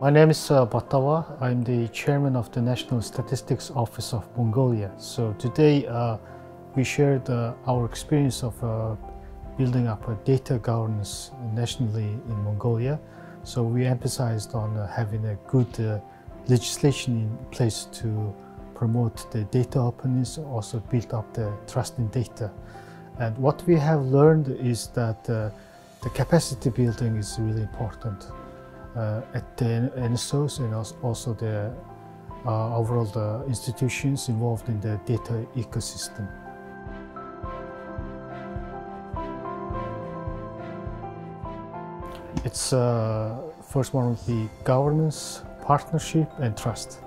My name is uh, Batdavaa. I'm the chairman of the National Statistics Office of Mongolia. So today uh, we shared uh, our experience of uh, building up a data governance nationally in Mongolia. So we emphasized on uh, having a good uh, legislation in place to promote the data openness, also build up the trust in data. And what we have learned is that uh, the capacity building is really important at the NSOs and also the uh, overall the institutions involved in the data ecosystem. It's uh, first one of the governance, partnership and trust.